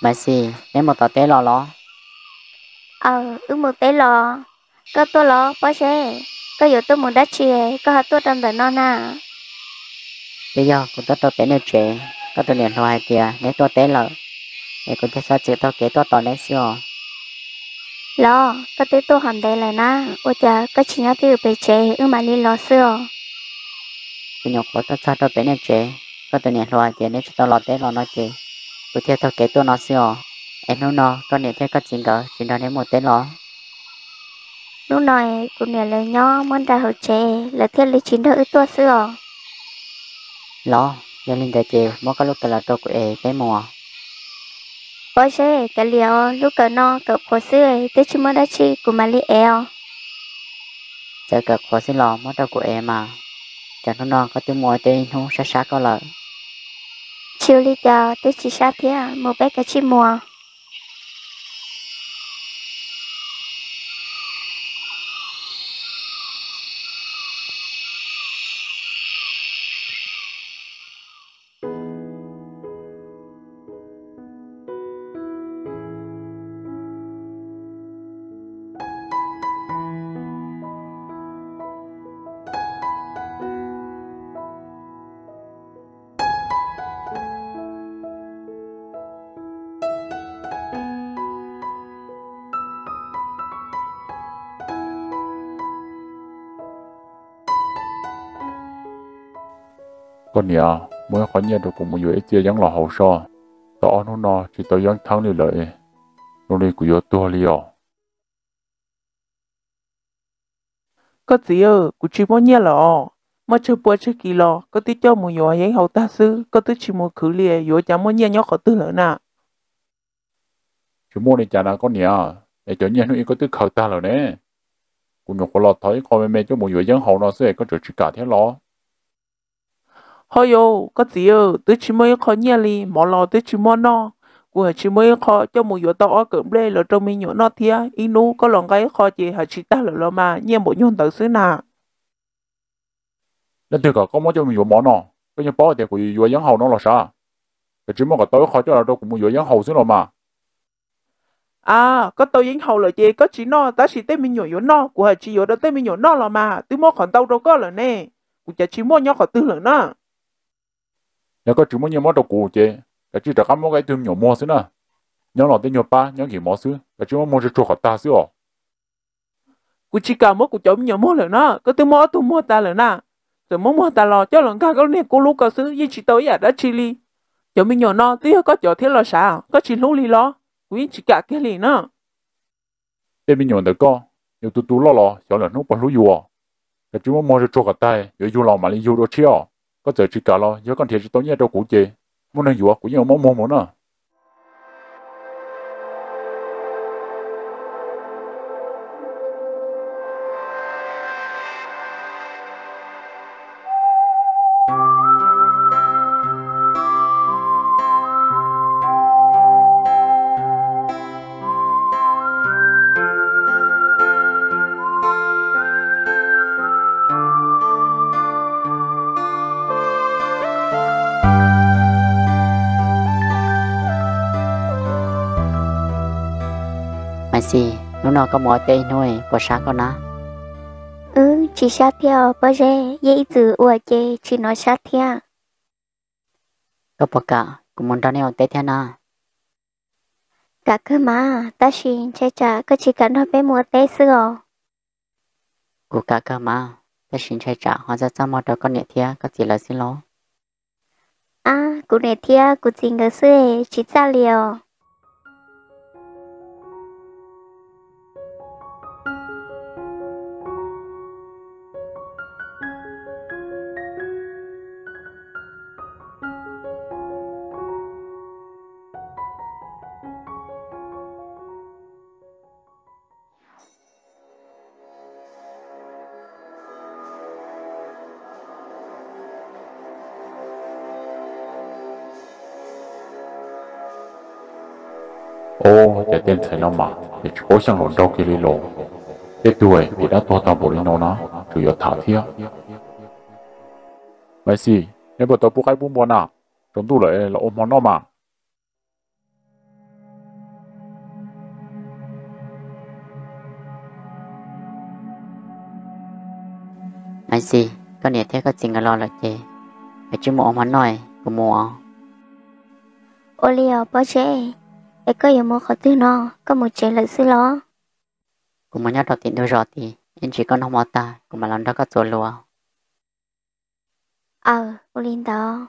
mà xì nếu một tờ tế lò lò ờ ư một tế lò. Có tôi lò bao xe có yếu tôi muốn đắt chia có hạt tôi trong đời non à bây giờ cũng tôi tôi tế nè chế có tôi liền hoài kìa nếu tôi tế lò để cũng thế sao chịu tôi kế tôi tỏ đấy xíu lo có tế tôi hẳn đây là na. Ôi chà có chỉ nhớ tiêu bề chế ư mà đi lo xưa. Cũng nhọc có tôi sao tôi tế nè chế có tôi liền hoài kìa nếu tôi lò tế lò nó chế cũng thế tôi kế tôi nó xíu em nó nó có niệm thế có chuyện cỡ chuyện đó nếu một tế lò lúc này cũng nhớ lời nhỏ muốn ra hậu chế là thiết lý chín đỡ tôi xưa lo giờ linh đại chế mỗi cái lúc tôi là tôi của ế cái mùa. Bao xe cái liều lúc cỡ no cỡ phổ xưa tới chỉ mới đã chi của mà li eo. Giờ cỡ khó xin lò mỗi tôi của ế mà. Chẳng nó nó có tiếng mùa tên không sát sát có lợi chiều li chào tôi chỉ sát thế à? một bé cái chim mùa. con nhà mới khó nhẹ được cùng một người chia giống là hậu so tỏ nó nó chỉ tới giống thắng đi lợi nó đi của yếu tua li ở có gì ơ của chỉ muốn nhẹ lọ. Mà chưa bữa chưa kỳ lọ có tí cho một nhỏ giấy hậu ta sư có tí chỉ muốn khử lìa yếu chẳng muốn nhẹ nhóc có tư lợi nà chỉ muốn đi chả nào con nhà để cho nhẹ nó có tư khẩu ta lỡ nè. Cùng nhỏ có lọ thấy con mẹ mẹ cho một nhỏ giấy hậu nó sẽ có chỗ chỉ cả thế lọ thôi yo có gì ơ tí chỉ mới khó nhớ li mà lọ tí chỉ muốn nó của chỉ mới khó cho một nhỏ tao ở cỡ lê là trong mình nhỏ nó thia. Inu có lòng cái khó chỉ hả chỉ ta là mà nhớ bộ nhon tự xứ nà. Nên từ cả có mỗi cho mình món nó cái như bao thì của vừa giang hậu nó là sao cái chỉ mà cái tối khó cho là đâu cũng vừa giang hậu xứ rồi mà. À có tôi giang hậu là gì có chỉ nó ta chỉ tên mình nhỏ nhỏ nó của chỉ nhỏ đó tên mình nhỏ nó là mà tôi mua khoản tàu đâu có là nè. Của chỉ chỉ mua nhỏ khỏi tư là nó nếu có chỉ mua nhiều món đồ cụ chứ. Cái chỉ là cái món cái tôi nhiều mua xứ nè. Nhớ là tên nhiều ba nhớ gì mua xứ. Cái chỉ mua cho cho ta xứ à của chỉ cả mua của cháu nhiều mua là nó có tôi mua tôi mua ta là nó rồi muốn mua ta lo cho lần cả cái này cô lúc cái xứ gì chỉ tới à đã chi li cho mình nhỏ nó tí có chỗ thiết là sao có chỉ lúc li lo. Quý chỉ cả cái li nữa tên mình nhỏ được có nhiều tu tu lo lo cho là nó bằng lúc yêu cái chúng mua cho cái tay yêu yêu lo mà li yêu đồ chiao có giờ chỉ cả lo nhớ con thiệt tối nhớ đâu cũng chê muốn ăn yêu cũng như mong mong muốn nữa à. Nó nó có mỗi tên thôi có sát con nó ừ chỉ sát theo bao giờ dễ từ ủa chê chỉ nói sát theo có bậc cả cũng muốn ra neo tế theo nó cả cơ mà ta xin che trả có chỉ cần nói bé mua tế sữa của cả cơ mà ta xin chạy trả họ ra cho một đứa con nhẹ thia có gì là xin lỗi? À cụ này thia cụ chính cái sữa chỉ ra liều ô để tên thấy nó mà để chỗ sang hồn đâu kia lộ. Để tuổi thì đã to tao bổ lên nó nó chủ yếu thả thiệt mấy gì nếu mà tao bố cái bố mua nào trong tủ lại là ôm món nó mà. Mấy gì có nè thế có chừng lo là chê phải chú mua món nồi của mua. Ô liều bố chê ấy có yêu mua khó tư nó có một chế lợi sư lo của mua nhát đầu tiên đâu rồi thì anh chỉ có nó mò ta của mà làm đó có chỗ lúa ờ ô linh đó.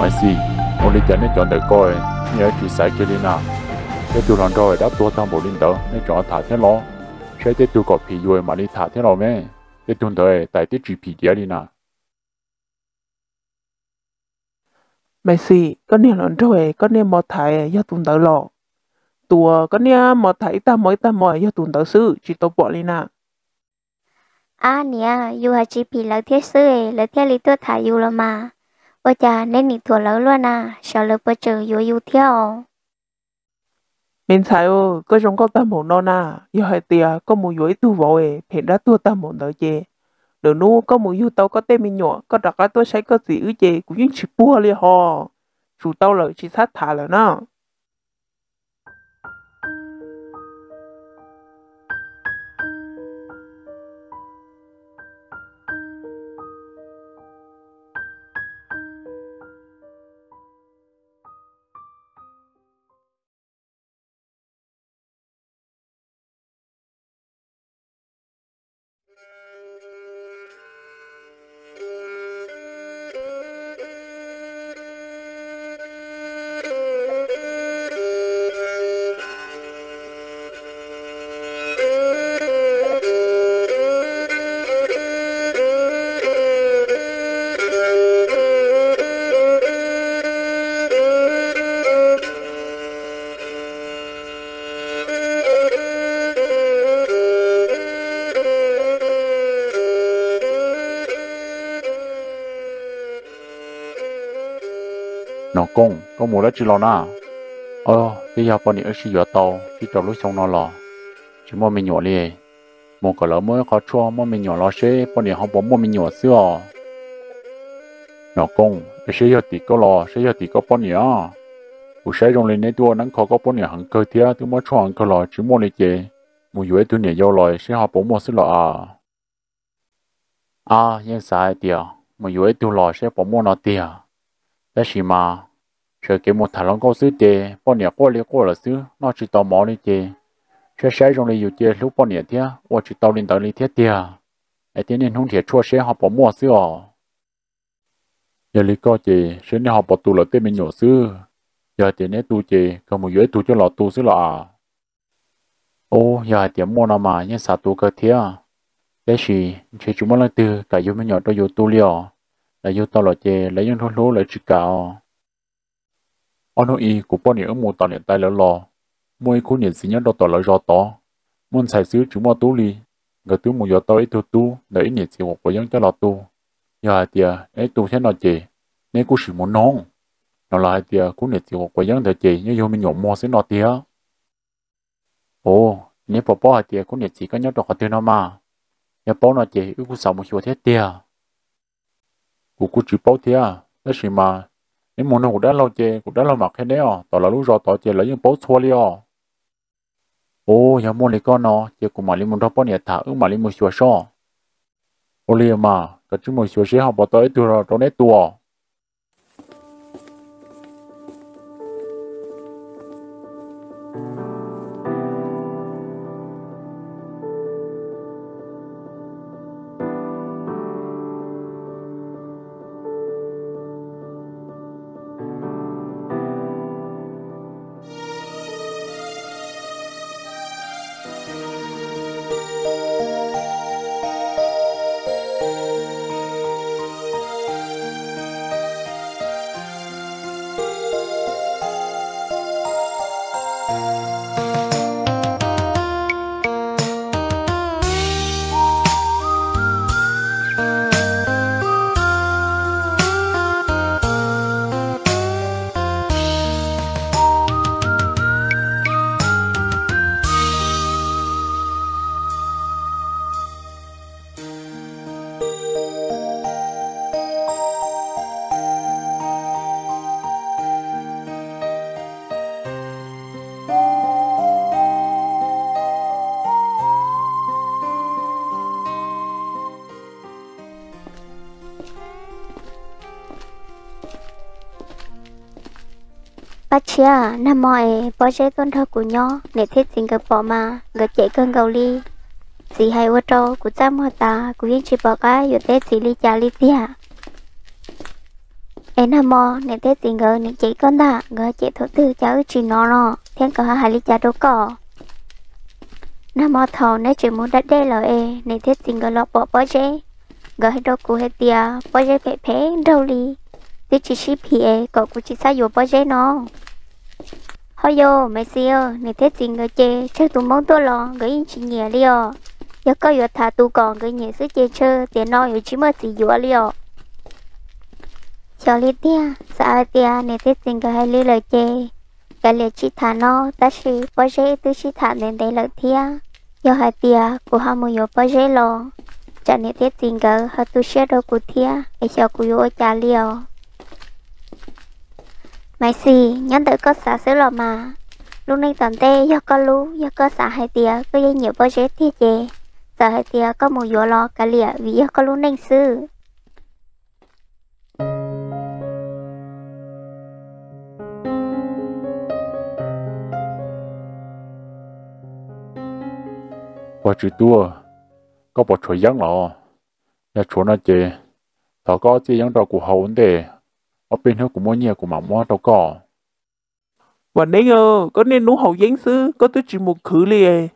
Mà gì ông đi chọn nên chọn được coi nhớ chỉ sai cho đi nào cái tu lần rồi đáp tua thằng bộ linh đó nên chọn thả thế lo sẽ tới tu có phì rồi mà đi thả thế lo mẹ cái tuần tới tại tới chỉ phì giá đi nào. Mày xì có nè lần rồi có nè một thải do tuần tới lọ tua có nè một thải ta mới ta mới do tuần tới sư chỉ tao bỏ đi nè à nè yêu hà chỉ bị lợi thiết sư ấy lợi thiết lý tôi thả yêu là mà. Ôi chà nên nị thua lớn luôn à sợ lợi bơ yêu yêu theo mình sai ô, có trong có tâm hồn non à giờ hai tia có một dối tu vội ấy phải đã tu tâm hồn đợt chê. Được nu, có một yêu tao có tên mình nhỏ, có đặt cái tôi sẽ có gì ư chê, cũng những chỉ bua li ho chủ tao lợi chỉ sát thả là nó. Công có mùa đó chỉ lo na. Ờ bây giờ bọn này chỉ giờ tàu chỉ cho lúc xong nó lo chỉ mua mình nhỏ đi một cái lỡ mới có cho mua mình nhỏ lo xe bọn này không bỏ mua mình nhỏ xưa. Nó công xe giờ thì có lo xe giờ thì có bọn này à u xe trong lên này tua nắng khó có bọn này hàng cơ thia tôi mới cho hàng cơ lo chỉ mua này chế mua dưới tôi này yêu lời xe họ bỏ mua xí lo à? À nhưng sai tiệt mua dưới tôi lo xe bỏ mua nó tiệt đó chờ cái một thằng long có xứ tê bao nhiêu có lấy có là xứ nó chỉ tao mỏ đi tê chờ sáng trong này dù tê lúc bao nhiêu tiền, hoặc chỉ tao lên tới lên thế tiền. ai tiền nên không thể chua xe họ bỏ mua xứ à giờ lấy có tê sẽ này họ bỏ tù là tiền mình nhỏ xứ giờ tiền này tù tê còn một dưới tù cho lọ tù xứ là ô giờ tê mua nó mà nhưng sao tù cơ thế thế thì chỉ chúng nó là từ cả dù mình nhỏ tôi dù tù liều là dù tao là tê lấy những thôn lúa lấy chỉ cả Ono nói của bọn này e mua tao hiện tại lỡ lo mua khu nhiệt sinh nhật đo tao là do to. Muốn xài xứ chúng mua tú li. Người tú mua gió to ít tu tu để ít nhận sinh hoạt của dân cho lo tu. Giờ thì ấy tu thế nào chị nên cú chỉ muốn nón nó lại thì cũng nhận sinh hoạt của dân để chị như yêu mình nhổ mua xứ nó thì ồ nếu bỏ bỏ thì cũng nhận sinh có nhớ được họ tiêu nó mà nếu bỏ nó chị cũng sợ một chỗ thế tiền cũng cú chỉ bỏ thế à đó là mà nếu muốn nó cũng đã lâu chê cũng đã lâu mặc cái đấy à? Tỏ là lúc rồi tỏ chê lấy những bảo xua đi à? Ô nhà mua lấy con à? nó chê cũng mà lấy muốn đó bao nhiêu thả ứng mà lấy một số số ô liền mà, cái chú một số số học bảo tới từ rồi trong đấy tuổi có chia nam mọi bó chế tôn thơ của nhau để thiết sinh gặp bỏ mà gặp chạy cơn gầu ly. Chỉ hay ô trâu của cha mò ta của yên chỉ bỏ cái rồi tết chỉ ly cha ly tia em nam mò để tết sinh gỡ để chạy con ta gỡ chạy thổ tư cháu chỉ nó nó thiên cỡ hai ly cha đâu có nam mò thầu nếu chỉ muốn đặt đây là e để thiết sinh gỡ lọ bỏ bó chế gỡ hết đâu của hết tia bó chế phê phê đâu ly. Tí chỉ ship hie cậu cũng chỉ sao vô bao giờ nó hơi yo, mày xíu nè thế gì người chê, chứ tụ mong tôi lo cái chị nhẹ liều. giờ có vừa thả tụ còn cái nhẹ sức chê chơ, tiền nó vừa chỉ mơ chỉ vừa liều. cho li tia dạ sao tia nè thế gì người hay li lời chê. cái liệt chỉ thả nó ta chỉ bao giờ tư chỉ thả đến đây lời tia giờ hai tia của hai mươi bao giờ lo Chả nè thế gì người, hai tôi sẽ đâu của tia để cho của yo chả liều mày xì, nhắn tử có xả xứ lò mà. Lúc này toàn tê, do có lú, do có xả hai tía có dây nhiều bao chế thiết chê xả hai tía có một dỗ lò cả lìa vì do có lú nên sư bỏ chữ tua, có bỏ chuối giăng lọ. Nhà chuối nó chê tao có chê giăng đầu của hậu vấn đề ở bên đó của mỗi nhà của mà mua đâu có và nên ơ có nên nú hậu giấy sư có tôi chỉ một khử li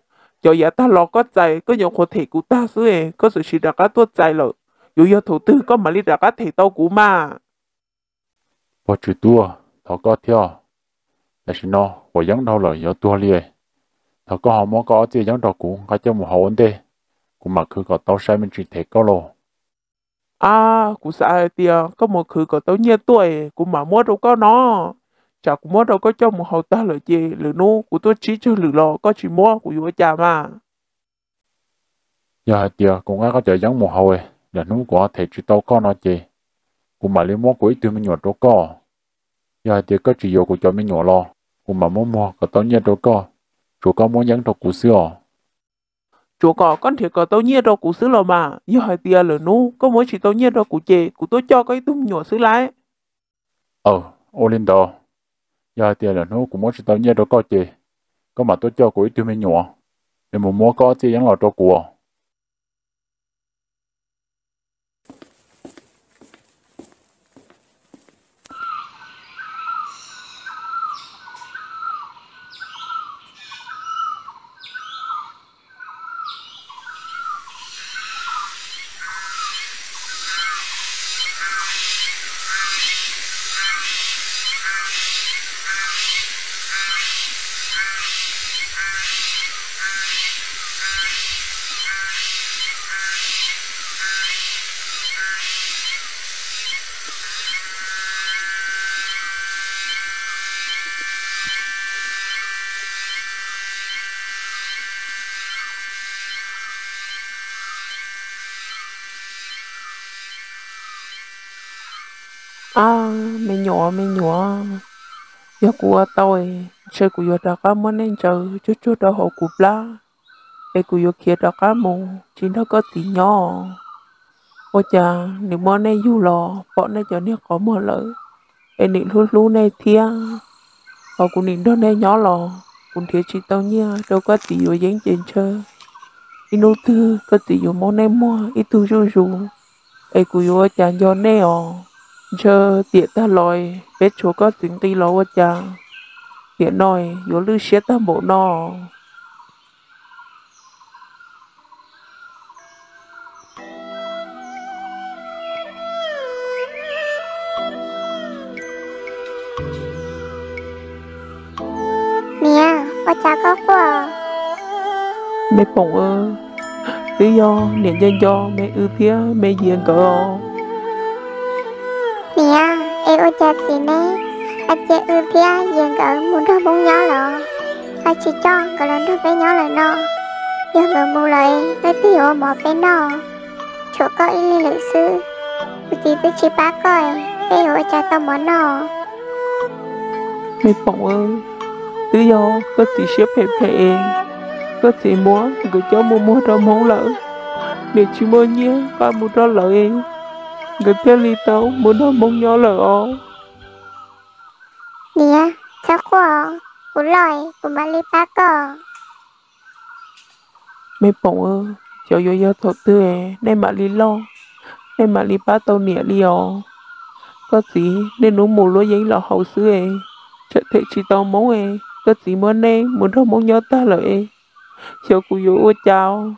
cho giả ta lo có chạy có nhiều khó thể của ta sư ấy có sự chỉ đặt cá tốt chạy rồi dù do thủ tư có mà li đặt cá thể tao của mà bỏ chữ tua thọ có theo là xin nó bỏ giang đầu rồi do tua li thọ có họ mua có chỉ giang đầu của có cho một hậu vấn đề của mà cứ có tao sai mình chỉ thể có lo à cụ xã tia có một khử có tao nhiêu tuổi cụ mà mua đâu có nó. Chả cụ mua đâu có cho một hậu ta lợi gì lử nu cụ tôi chỉ cho lử lò có chỉ mua của vừa chả mà. Giờ hai tia cũng có chờ giống một hậu ấy là nu của thể chỉ tao có nó gì, của mà lấy mua của ít mình nhỏ đâu có giờ hai có chỉ vô của cho mình nhỏ lo của mà mua mua có tao nhiêu đâu có chủ có muốn giang đâu của xưa chỗ có, con thiệt có tao nhiên đâu cụ xứ lò mà như hai tia lử nu, có mỗi chỉ tao nhiên đâu cụ chê, cụ tôi cho cái tung nhỏ xứ lái ờ ô lên đó giờ tia là nu cũng mỗi chỉ tao nhiên đâu có chê. Có mà tôi cho của ít mình nhỏ để mà mua có gì giống lò cho của. À mẹ nhỏ mẹ nhỏ. Giờ của tôi chơi của giờ đã có món nên chờ chút chút đó họ cụp la để của giờ kia đã có mù chỉ nó có tí nhỏ. Ôi chà nếu món này dù lò bọn này cho nên có mưa lỡ, em định luôn luôn này thia. Ờ, họ cũng định đó này nhỏ lò cũng thiệt chỉ tao nha đâu có tí rồi dán trên chơi. Inu tư có tí rồi món này mua ít tu ru ru em của giờ chàng do này chờ tiện ta lòi biết chúa có tính ti lo quá chàng tiện nói yếu lưu xếp ta bộ nọ nè bà cha có qua mẹ bổng ơ lý do niệm danh do mẹ ư phía mẹ diện cỡ nè em ô cha chị nè. Anh chị ư thia dừng cỡ muốn ra bông nhỏ lọ. Anh chỉ cho cỡ lần đó bé nhỏ lại nó giờ ngờ mua lại lấy tiêu mỏ bé nó chỗ có ý lý lịch sư chị tôi chỉ bác coi em ô cha tao mỏ nó mẹ bổng ơ lý do, có chỉ xếp hẹp hẹp. Có chỉ muốn gửi cho mua mua ra món lỡ. Để chỉ mua nhé, ba mua ra lợi gửi theo ly tấu muốn nó mong nhỏ lỡ nè chắc quá của lời của bà li ba cờ. Mấy bổng ơ cho yo yo thọ tư e nên mà lý lo nên mà lý ba tàu nịa li ồ có gì nên nó mù lúa giấy lọ hậu xứ e chợ thể chỉ tàu móng e có gì muốn nè muốn đâu mong nhớ ta lời e cho cụ yo ô chào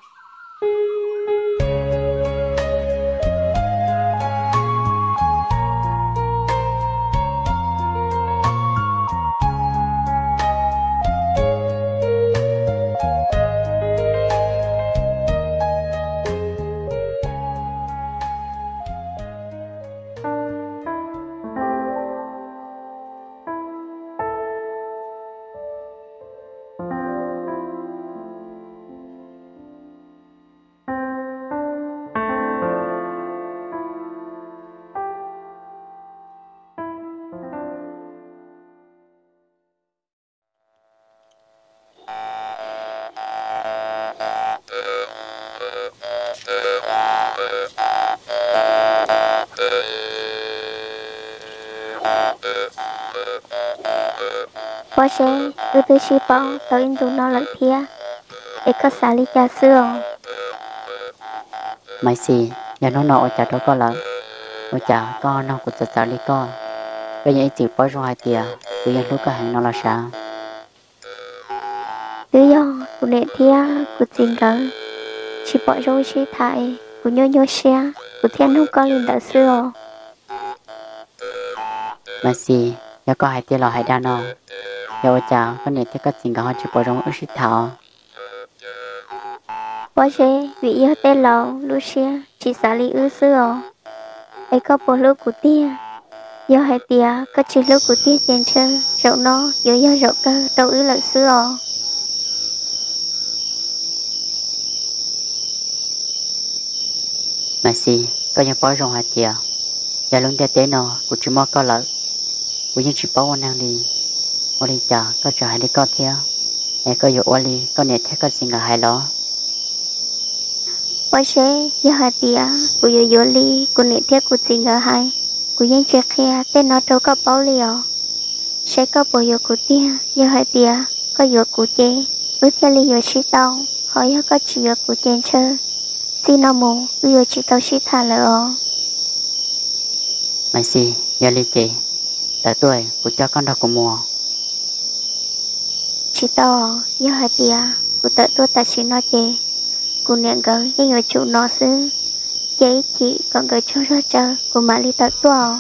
bó xe ư tư chi bóng tàu in tụ nó lợi thia để có xả lý cha xưa mai xì nhà nó nọ chả đó có lỡ ở chả có nó của chả chả đi có bây giờ chỉ bỏ hai tiền bây giờ lúc cái hàng nó là sao tư do của nệ thia của tình cờ chỉ bỏ chi thải của nhô nhô xe. Của thiên không có linh đạo xưa. Mai xì nhà có hai tiền là hai đàn nó ở chả có nè thì có cái họ chỉ bỏ ra ở shit thảo bó xe vì yêu tên lâu Lucia chỉ xả lý ư xưa ấy có bộ lúc của tia do hai tia có chỉ lúc của tia tiền chân rậu nó do do rậu cơ đâu ư lợi xưa mai xì có nhà bỏ ra hai tiền nhà luôn tiền tiền nó của chúng nó có lỡ của những chỉ bỏ năng đi ở đây chả có chả hai đi có theo. Em có อยู่ ở đây có nè thế có chính cái hai lo xe do hai tia của yo yo li của nệ thiết của tình ở hai. Của những chuyện kia tên nó đâu có bao liều. Sẽ có bộ yo của tia do hai tia có yo của chế ước theo li yo chỉ tao. Hỏi có chỉ yo của chế chơi xin nó mù ư yo chỉ tao chỉ thả lỡ. Mai xì nhà đi chị tại tuổi của cho con đâu của mùa chỉ to, yêu hai tia của tự tôi ta chỉ nói chê của niệm gỡ nhưng ở chỗ nó xứ. Giấy chị còn gỡ cho ra chờ của mà li tự tôi